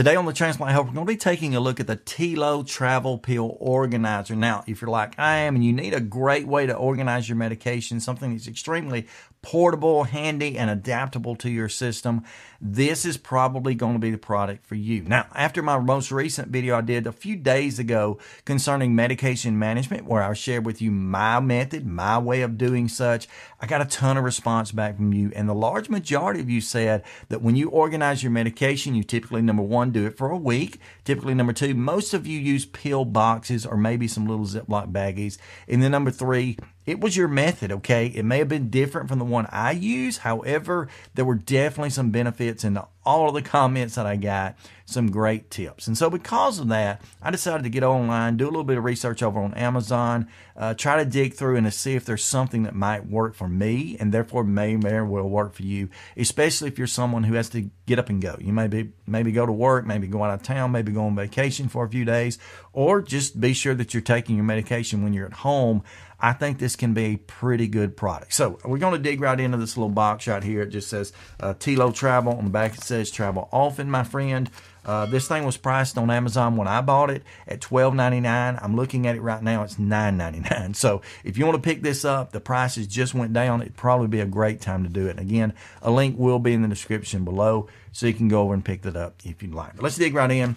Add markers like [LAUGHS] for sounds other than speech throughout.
Today on the Transplant Helper, we're going to be taking a look at the Telo Travel Pill Organizer. Now, if you're like I am and you need a great way to organize your medication, something that's extremely portable, handy, and adaptable to your system, this is probably going to be the product for you. Now, after my most recent video I did a few days ago concerning medication management, where I shared with you my method, my way of doing such, I got a ton of response back from you. And the large majority of you said that when you organize your medication, you typically, number one, do it for a week. Typically, number two, most of you use pill boxes or maybe some little Ziploc baggies. And then number three, it was your method, okay? It may have been different from the one I use. However, there were definitely some benefits in all of the comments that I got, some great tips. And so because of that, I decided to get online, do a little bit of research over on Amazon, uh, try to dig through and to see if there's something that might work for me and therefore may very well work for you, especially if you're someone who has to get up and go. You may be, maybe go to work, maybe go out of town, maybe go on vacation for a few days, or just be sure that you're taking your medication when you're at home. I think this can be a pretty good product. So we're going to dig right into this little box right here. It just says uh, Telo Travel. On the back it says travel often, my friend. Uh, this thing was priced on Amazon when I bought it at $12.99. I'm looking at it right now. It's $9.99. So if you want to pick this up, the prices just went down. It'd probably be a great time to do it. And again, a link will be in the description below so you can go over and pick that up if you'd like. But let's dig right in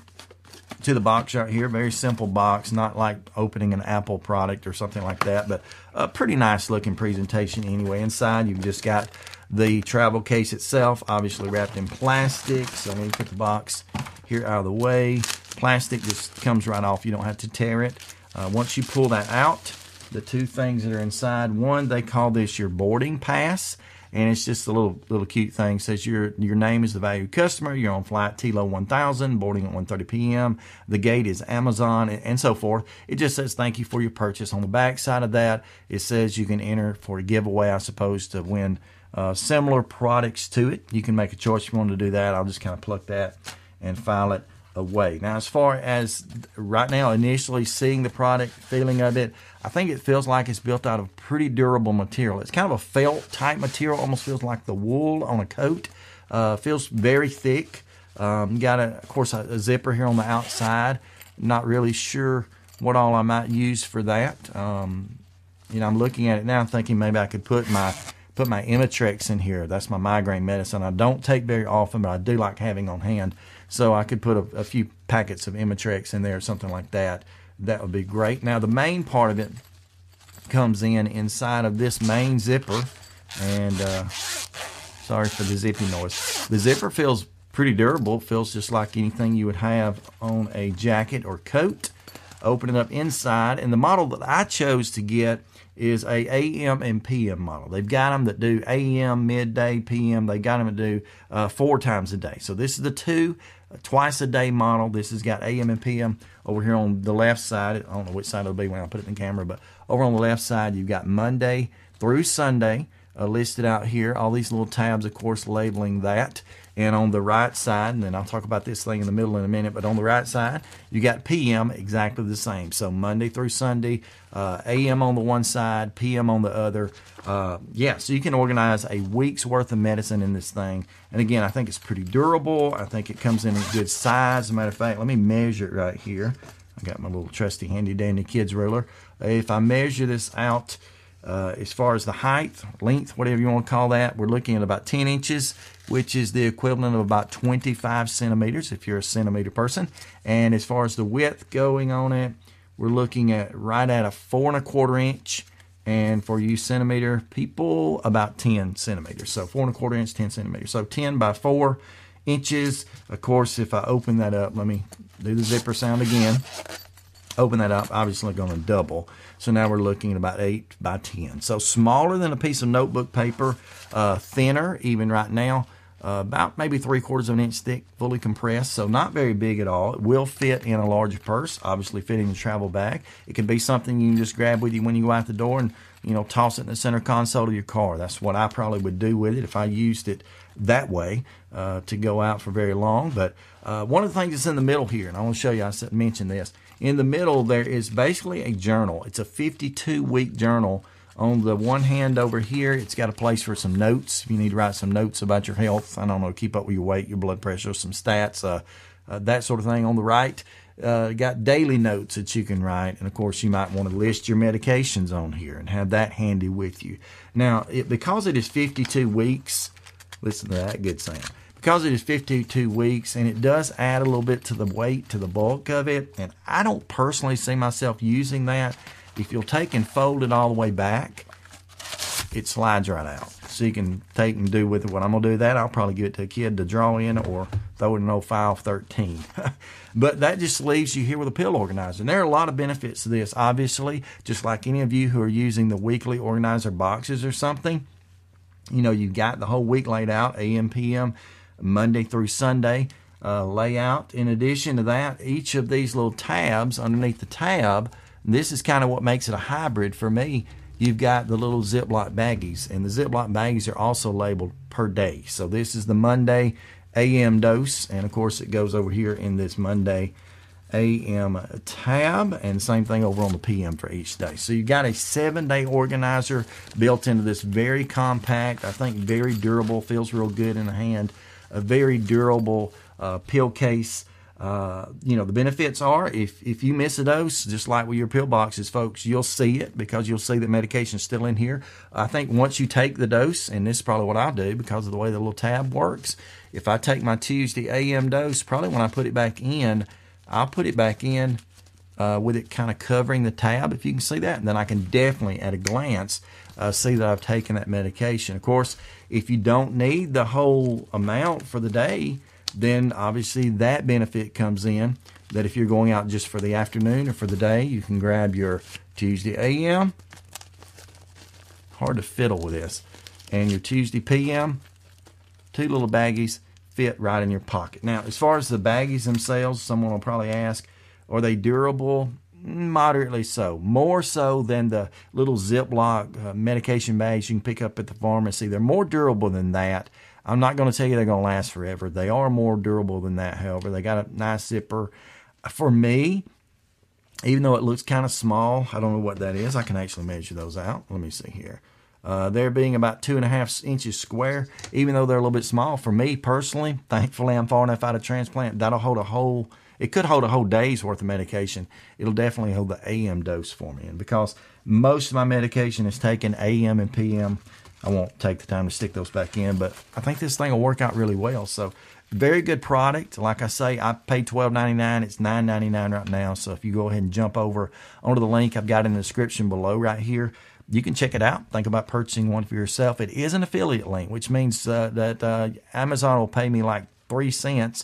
to the box right here. Very simple box, not like opening an Apple product or something like that, but a pretty nice looking presentation anyway. Inside, you've just got the travel case itself, obviously wrapped in plastic. So let me put the box here out of the way. Plastic just comes right off. You don't have to tear it. Uh, once you pull that out, the two things that are inside, one, they call this your boarding pass and it's just a little little cute thing. It says your your name is the valued customer. You're on flight TLO 1000, boarding at 1:30 p.m. The gate is Amazon, and, and, so forth. It just says thank you for your purchase. On the back side of that, it says you can enter for a giveaway, I suppose, to win uh, similar products to it. You can make a choice if you want to do that. I'll just kind of pluck that and file it away. Now, as far as right now, initially seeing the product, feeling of it, I think it feels like it's built out of pretty durable material. It's kind of a felt type material, almost feels like the wool on a coat. Uh, feels very thick. Um, got a, of course, a, a, zipper here on the outside. Not really sure what all I might use for that. Um, you know, I'm looking at it now, thinking maybe I could put my put my Imitrex in here. That's my migraine medicine. I don't take very often, but I do like having on hand. So I could put a, a few packets of Imitrex in there or something like that. That would be great. Now the main part of it comes in inside of this main zipper. And uh, sorry for the zippy noise. The zipper feels pretty durable. Feels just like anything you would have on a jacket or coat. Open it up inside. And the model that I chose to get is a AM and PM model. They've got them that do AM, midday, PM. They got them to do uh, four times a day. So this is the two twice a day model. This has got AM and PM over here on the left side. I don't know which side it'll be when I put it in the camera, but over on the left side, you've got Monday through Sunday uh, listed out here. All these little tabs, of course, labeling that. And on the right side, and then I'll talk about this thing in the middle in a minute, but on the right side, you got PM exactly the same. So Monday through Sunday, uh, AM on the one side, PM on the other. Uh, yeah, so you can organize a week's worth of medicine in this thing. And again, I think it's pretty durable. I think it comes in a good size. As a matter of fact, let me measure it right here. I got my little trusty handy dandy kids ruler. If I measure this out, uh, as far as the height, length, whatever you want to call that, we're looking at about 10 inches, which is the equivalent of about 25 centimeters if you're a centimeter person. And as far as the width going on it, we're looking at right at a four and a quarter inch. And for you centimeter people, about 10 centimeters. So four and a quarter inch, 10 centimeters. So 10 by four inches. Of course, if I open that up, let me do the zipper sound again. Open that up, obviously going to double. So now we're looking at about 8 by 10. So smaller than a piece of notebook paper, uh, thinner even right now, uh, about maybe three quarters of an inch thick, fully compressed. So not very big at all. It will fit in a large purse, obviously fitting the travel bag. It can be something you can just grab with you when you go out the door and you know toss it in the center console of your car. That's what I probably would do with it if I used it that way uh, to go out for very long. But uh, one of the things that's in the middle here, and I want to show you, I mentioned this. In the middle, there is basically a journal. It's a 52 week journal On the one hand over here, it's got a place for some notes. If you need to write some notes about your health, I don't know, keep up with your weight, your blood pressure, some stats, uh, uh, that sort of thing. On the right, uh, got daily notes that you can write. And of course, you might want to list your medications on here and have that handy with you. Now, it, because it is 52 weeks, listen to that good sound. Because it is 52 weeks and it does add a little bit to the weight, to the bulk of it, and I don't personally see myself using that. If you'll take and fold it all the way back, it slides right out. So you can take and do with it what I'm going to do that. I'll probably give it to a kid to draw in or throw it in an old file 13. [LAUGHS] but that just leaves you here with a pill organizer. And there are a lot of benefits to this, obviously, just like any of you who are using the weekly organizer boxes or something. You know, you've got the whole week laid out, AM, PM, Monday through Sunday uh, layout. In addition to that, each of these little tabs underneath the tab, this is kind of what makes it a hybrid for me. You've got the little Ziploc baggies, and the Ziploc baggies are also labeled per day. So this is the Monday AM dose, and of course it goes over here in this Monday AM tab, and same thing over on the PM for each day. So you've got a seven day organizer built into this very compact, I think very durable, feels real good in the hand, a very durable uh, pill case. Uh, you know, the benefits are if, if you miss a dose, just like with your pill boxes, folks, you'll see it because you'll see that medication still in here. I think once you take the dose, and this is probably what I do because of the way the little tab works, if I take my Tuesday AM dose, probably when I put it back in, I'll put it back in uh, with it kind of covering the tab, if you can see that. And then I can definitely, at a glance, uh, see that I've taken that medication. Of course, if you don't need the whole amount for the day, then obviously that benefit comes in that if you're going out just for the afternoon or for the day, you can grab your Tuesday AM. Hard to fiddle with this. And your Tuesday PM, two little baggies fit right in your pocket. Now, as far as the baggies themselves, someone will probably ask, are they durable? Moderately so. More so than the little Ziploc uh, medication bags you can pick up at the pharmacy. They're more durable than that. I'm not going to tell you they're going to last forever. They are more durable than that, however. They got a nice zipper. For me, even though it looks kind of small, I don't know what that is. I can actually measure those out. Let me see here. Uh, they're being about two and a half inches square, even though they're a little bit small. For me personally, thankfully, I'm far enough out of transplant. That'll hold a whole, it could hold a whole day's worth of medication. It'll definitely hold the AM dose for me. And because most of my medication is taken AM and PM, I won't take the time to stick those back in, but I think this thing will work out really well. So, very good product. Like I say, I paid $12.99. It's $9.99 right now. So, if you go ahead and jump over onto the link I've got in the description below right here, you can check it out. Think about purchasing one for yourself. It is an affiliate link, which means uh, that uh, Amazon will pay me like three cents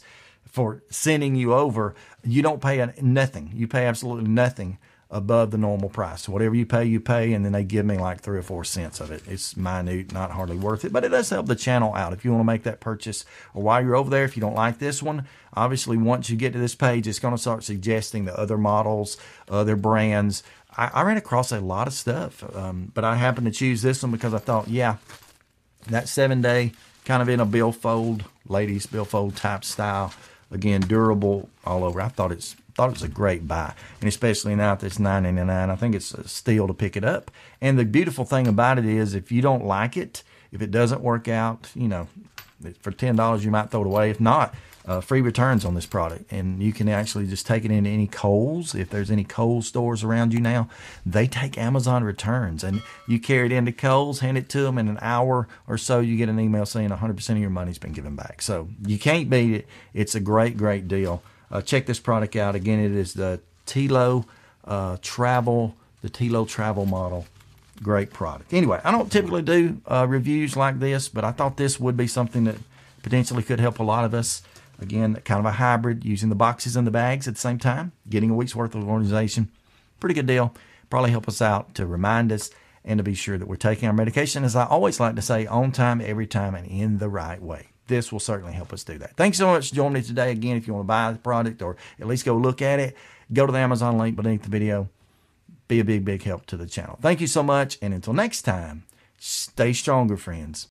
for sending you over. You don't pay nothing. You pay absolutely nothing above the normal price. Whatever you pay, you pay, and then they give me like three or four cents of it. It's minute, not hardly worth it, but it does help the channel out. If you want to make that purchase, or while you're over there, if you don't like this one, obviously once you get to this page, it's going to start suggesting the other models, other brands. I, I ran across a lot of stuff, um, but I happened to choose this one because I thought, yeah, that seven day kind of in a billfold, ladies billfold type style. Again, durable all over. I thought it's thought it was a great buy, and especially now that it's nine ninety nine, I think it's uh, a steal to pick it up. And the beautiful thing about it is, if you don't like it, if it doesn't work out, you know, for ten dollars you might throw it away. If not, uh, free returns on this product, and you can actually just take it into any Kohl's. If there's any Kohl's stores around you now, they take Amazon returns, and you carry it into Kohl's, hand it to them in an hour or so, you get an email saying 100% of your money's been given back. So you can't beat it. It's a great, great deal uh, check this product out. Again, it is the Telo uh, Travel, the Telo Travel model. Great product. Anyway, I don't typically do uh, reviews like this, but I thought this would be something that potentially could help a lot of us. Again, kind of a hybrid, using the boxes and the bags at the same time, getting a week's worth of organization. Pretty good deal. Probably help us out to remind us and to be sure that we're taking our medication, as I always like to say, on time, every time, and in the right way this will certainly help us do that. Thanks so much for joining me today. Again, if you want to buy the product or at least go look at it, go to the Amazon link beneath the video. Be a big, big help to the channel. Thank you so much. And until next time, stay stronger, friends.